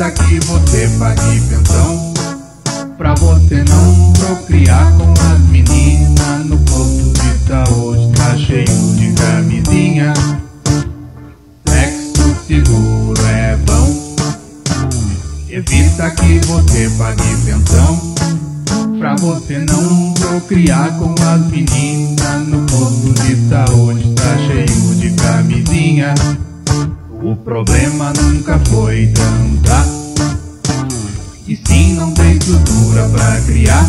Evita que você pague pensão. Pra você não procriar com as meninas No posto de saúde tá cheio de camisinha. Sexo seguro é bom. Evita que você pague pensão. Pra você não procriar com as meninas No posto de saúde tá cheio de camisinha problema nunca foi transar E sim não tem estrutura pra criar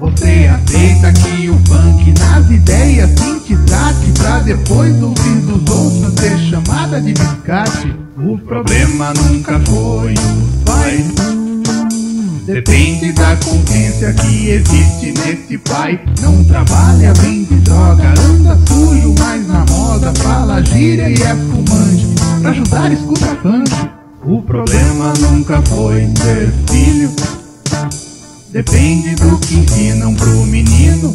Você aceita que o funk nas ideias sim te trate Pra depois ouvir dos outros ser chamada de biscate O problema nunca foi o pai Depende da consciência que existe nesse pai. Não trabalha, vende droga, anda sujo, mas na moda fala gíria e é fumante. Ajudar, escuta funk. O problema nunca foi ser filho. Depende do que ensinam pro menino.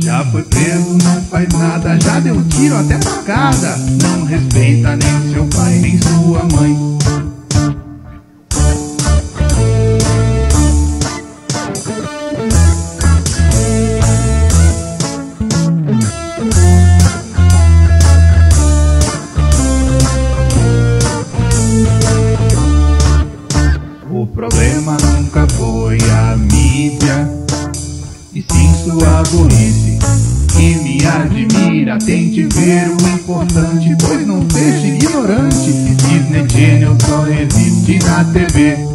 Já foi preso, não faz nada, já deu tiro até facada. Não respeita nem seu pai, nem sua mãe. O problema nunca foi a mídia, e sim sua burrice. Que me admira, tente ver o importante, pois não seja ignorante. Disney Channel só existe na TV.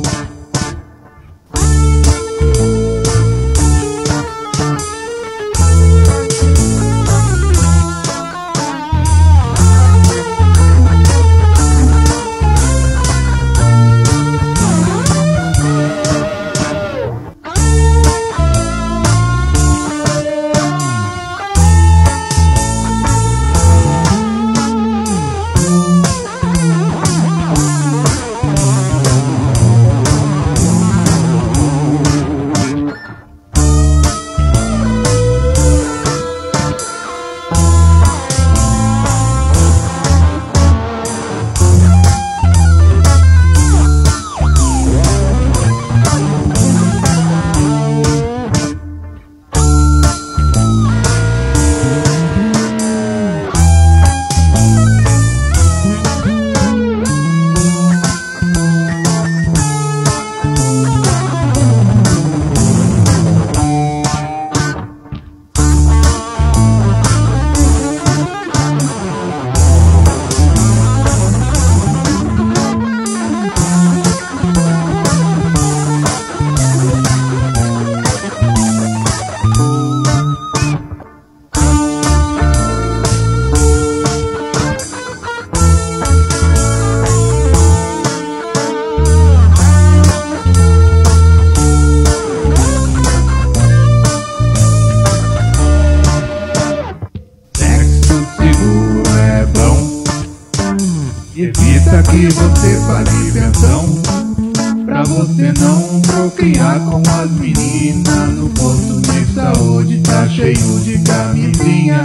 Evita que você pague pensão. Pra você não procriar com as meninas. No posto de saúde tá cheio de camisinha.